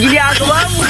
Ginagawa mo.